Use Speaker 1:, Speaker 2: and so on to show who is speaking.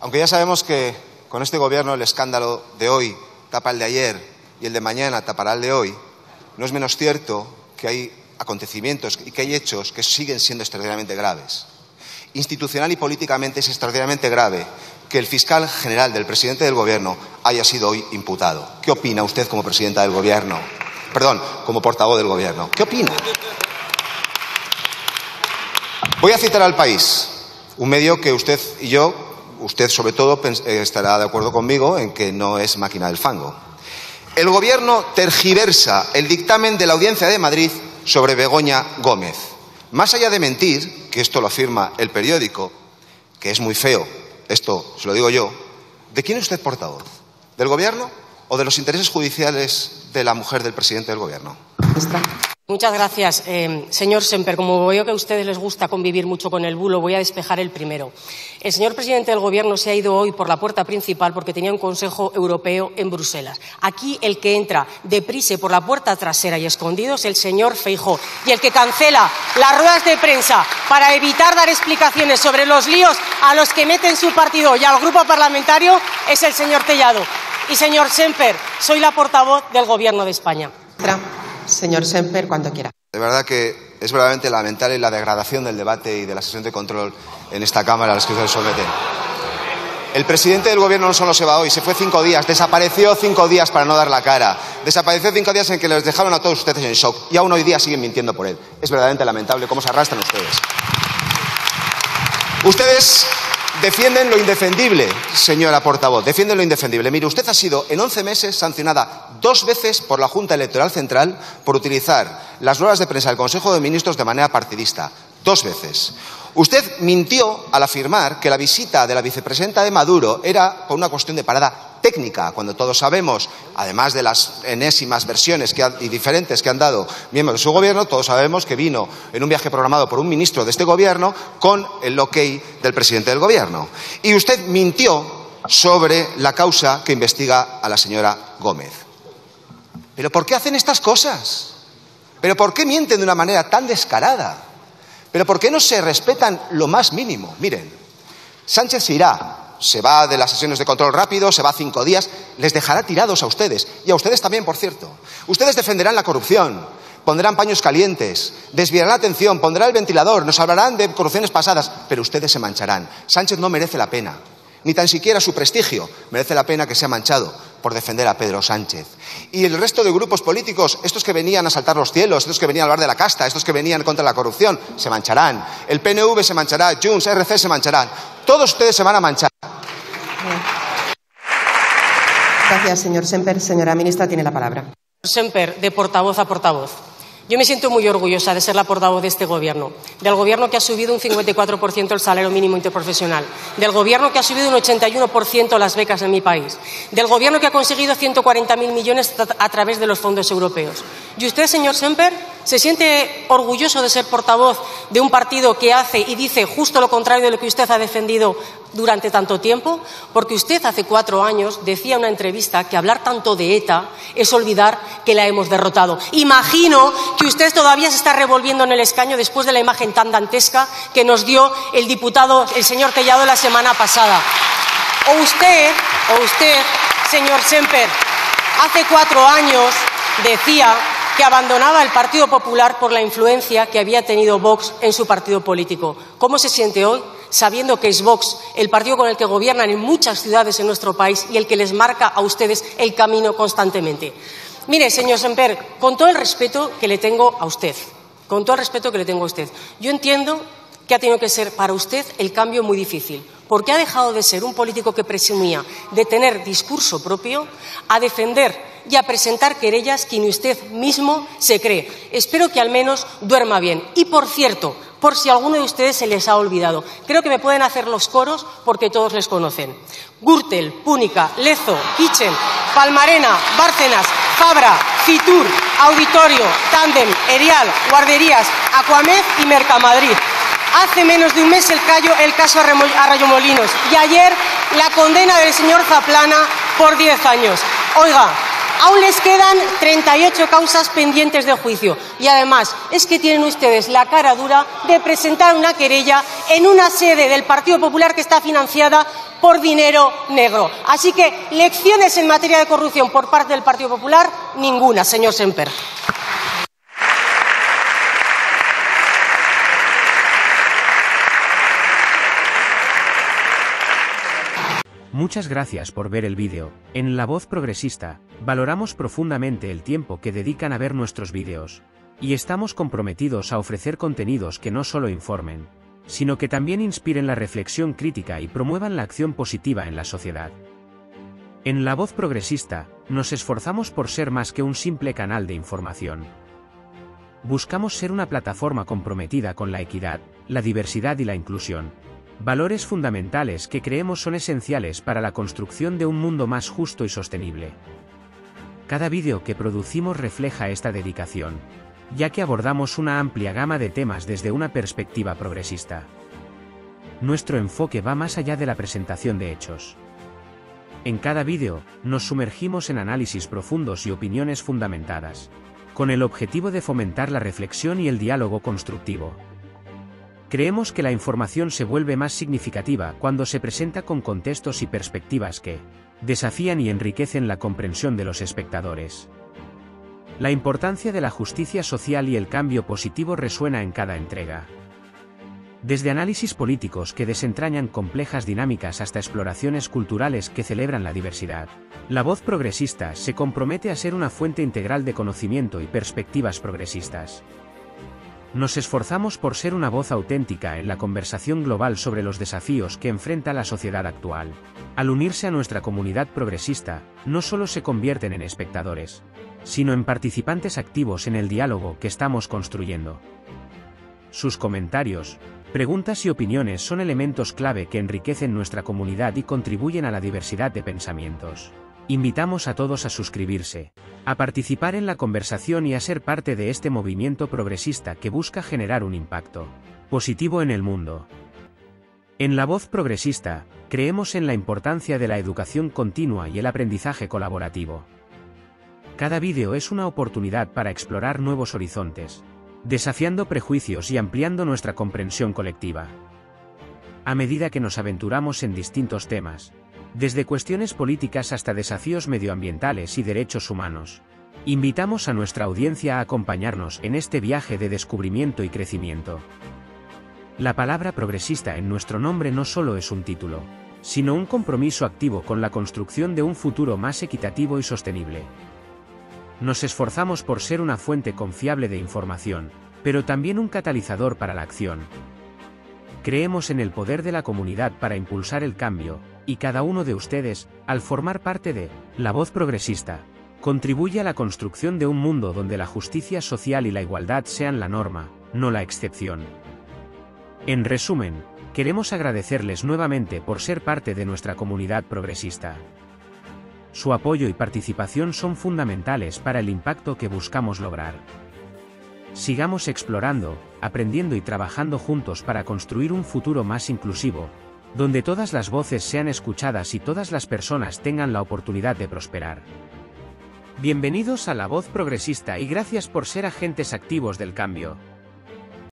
Speaker 1: Aunque ya sabemos que con este gobierno el escándalo de hoy tapa el de ayer y el de mañana tapará el de hoy, no es menos cierto que hay acontecimientos y que hay hechos que siguen siendo extraordinariamente graves. Institucional y políticamente es extraordinariamente grave que el fiscal general del presidente del Gobierno haya sido hoy imputado. ¿Qué opina usted como presidenta del Gobierno? Perdón, como portavoz del Gobierno. ¿Qué opina? Voy a citar al país, un medio que usted y yo, usted sobre todo, eh, estará de acuerdo conmigo en que no es máquina del fango. El Gobierno tergiversa el dictamen de la Audiencia de Madrid sobre Begoña Gómez. Más allá de mentir, que esto lo afirma el periódico, que es muy feo, esto se lo digo yo, ¿de quién es usted portavoz? ¿Del Gobierno o de los intereses judiciales de la mujer del presidente del Gobierno?
Speaker 2: Muchas gracias, eh, señor Semper. Como veo que a ustedes les gusta convivir mucho con el bulo, voy a despejar el primero. El señor presidente del Gobierno se ha ido hoy por la puerta principal porque tenía un Consejo Europeo en Bruselas. Aquí el que entra deprisa por la puerta trasera y escondido es el señor Feijó. Y el que cancela las ruedas de prensa para evitar dar explicaciones sobre los líos a los que meten su partido y al grupo parlamentario es el señor Tellado. Y, señor Semper, soy la portavoz del Gobierno de España.
Speaker 3: Señor Semper, cuando quiera.
Speaker 1: De verdad que es verdaderamente lamentable la degradación del debate y de la sesión de control en esta Cámara a las que se somete. El presidente del gobierno no solo se va hoy, se fue cinco días, desapareció cinco días para no dar la cara, desapareció cinco días en que les dejaron a todos ustedes en shock y aún hoy día siguen mintiendo por él. Es verdaderamente lamentable cómo se arrastran ustedes. Ustedes Defienden lo indefendible, señora portavoz, defienden lo indefendible. Mire, usted ha sido en once meses sancionada dos veces por la Junta Electoral Central por utilizar las ruedas de prensa del Consejo de Ministros de manera partidista. Dos veces. Usted mintió al afirmar que la visita de la vicepresidenta de Maduro era por una cuestión de parada técnica, cuando todos sabemos, además de las enésimas versiones y diferentes que han dado miembros de su gobierno, todos sabemos que vino en un viaje programado por un ministro de este gobierno con el ok del presidente del gobierno. Y usted mintió sobre la causa que investiga a la señora Gómez. ¿Pero por qué hacen estas cosas? ¿Pero por qué mienten de una manera tan descarada? Pero ¿por qué no se respetan lo más mínimo? Miren, Sánchez se irá, se va de las sesiones de control rápido, se va cinco días, les dejará tirados a ustedes, y a ustedes también, por cierto. Ustedes defenderán la corrupción, pondrán paños calientes, desviarán la atención, pondrán el ventilador, nos hablarán de corrupciones pasadas, pero ustedes se mancharán. Sánchez no merece la pena, ni tan siquiera su prestigio merece la pena que sea manchado por defender a Pedro Sánchez. Y el resto de grupos políticos, estos que venían a saltar los cielos, estos que venían a hablar de la casta, estos que venían contra la corrupción, se mancharán. El PNV se manchará, Junts, RC se mancharán. Todos ustedes se van a manchar.
Speaker 3: Gracias, señor Semper. Señora ministra, tiene la palabra.
Speaker 2: Semper, de portavoz a portavoz. Yo me siento muy orgullosa de ser la portavoz de este Gobierno, del Gobierno que ha subido un 54% el salario mínimo interprofesional, del Gobierno que ha subido un 81% las becas en mi país, del Gobierno que ha conseguido 140.000 millones a través de los fondos europeos. ¿Y usted, señor Semper, se siente orgulloso de ser portavoz de un partido que hace y dice justo lo contrario de lo que usted ha defendido durante tanto tiempo? Porque usted hace cuatro años decía en una entrevista que hablar tanto de ETA es olvidar que la hemos derrotado. Imagino que usted todavía se está revolviendo en el escaño después de la imagen tan dantesca que nos dio el diputado, el señor Tellado, la semana pasada. O usted, o usted, señor Semper, hace cuatro años decía que abandonaba el Partido Popular por la influencia que había tenido Vox en su partido político. ¿Cómo se siente hoy sabiendo que es Vox el partido con el que gobiernan en muchas ciudades en nuestro país y el que les marca a ustedes el camino constantemente? Mire, señor Semper, con todo el respeto que le tengo a usted, con todo el respeto que le tengo a usted, yo entiendo que ha tenido que ser para usted el cambio muy difícil, porque ha dejado de ser un político que presumía de tener discurso propio a defender y a presentar querellas que ni usted mismo se cree. Espero que al menos duerma bien. Y, por cierto, por si alguno de ustedes se les ha olvidado, creo que me pueden hacer los coros porque todos les conocen. Gürtel, Púnica, Lezo, Kitchen, Palmarena, Bárcenas, Fabra, Fitur, Auditorio, Tandem, Erial, Guarderías, Aquamed y Mercamadrid. Hace menos de un mes el, callo, el caso Arroyomolinos y ayer la condena del señor Zaplana por diez años. Oiga, Aún les quedan 38 causas pendientes de juicio. Y además, es que tienen ustedes la cara dura de presentar una querella en una sede del Partido Popular que está financiada por dinero negro. Así que lecciones en materia de corrupción por parte del Partido Popular, ninguna, señor Semper.
Speaker 4: Muchas gracias por ver el vídeo. En La Voz Progresista, valoramos profundamente el tiempo que dedican a ver nuestros vídeos. Y estamos comprometidos a ofrecer contenidos que no solo informen, sino que también inspiren la reflexión crítica y promuevan la acción positiva en la sociedad. En La Voz Progresista, nos esforzamos por ser más que un simple canal de información. Buscamos ser una plataforma comprometida con la equidad, la diversidad y la inclusión, Valores fundamentales que creemos son esenciales para la construcción de un mundo más justo y sostenible. Cada vídeo que producimos refleja esta dedicación, ya que abordamos una amplia gama de temas desde una perspectiva progresista. Nuestro enfoque va más allá de la presentación de hechos. En cada vídeo, nos sumergimos en análisis profundos y opiniones fundamentadas, con el objetivo de fomentar la reflexión y el diálogo constructivo. Creemos que la información se vuelve más significativa cuando se presenta con contextos y perspectivas que desafían y enriquecen la comprensión de los espectadores. La importancia de la justicia social y el cambio positivo resuena en cada entrega. Desde análisis políticos que desentrañan complejas dinámicas hasta exploraciones culturales que celebran la diversidad, la voz progresista se compromete a ser una fuente integral de conocimiento y perspectivas progresistas. Nos esforzamos por ser una voz auténtica en la conversación global sobre los desafíos que enfrenta la sociedad actual. Al unirse a nuestra comunidad progresista, no solo se convierten en espectadores, sino en participantes activos en el diálogo que estamos construyendo. Sus comentarios, preguntas y opiniones son elementos clave que enriquecen nuestra comunidad y contribuyen a la diversidad de pensamientos. Invitamos a todos a suscribirse, a participar en la conversación y a ser parte de este movimiento progresista que busca generar un impacto positivo en el mundo. En la voz progresista, creemos en la importancia de la educación continua y el aprendizaje colaborativo. Cada vídeo es una oportunidad para explorar nuevos horizontes, desafiando prejuicios y ampliando nuestra comprensión colectiva. A medida que nos aventuramos en distintos temas, desde cuestiones políticas hasta desafíos medioambientales y derechos humanos. Invitamos a nuestra audiencia a acompañarnos en este viaje de descubrimiento y crecimiento. La palabra progresista en nuestro nombre no solo es un título, sino un compromiso activo con la construcción de un futuro más equitativo y sostenible. Nos esforzamos por ser una fuente confiable de información, pero también un catalizador para la acción. Creemos en el poder de la comunidad para impulsar el cambio, y cada uno de ustedes, al formar parte de La Voz Progresista, contribuye a la construcción de un mundo donde la justicia social y la igualdad sean la norma, no la excepción. En resumen, queremos agradecerles nuevamente por ser parte de nuestra comunidad progresista. Su apoyo y participación son fundamentales para el impacto que buscamos lograr. Sigamos explorando, aprendiendo y trabajando juntos para construir un futuro más inclusivo, donde todas las voces sean escuchadas y todas las personas tengan la oportunidad de prosperar. Bienvenidos a La Voz Progresista y gracias por ser agentes activos del cambio.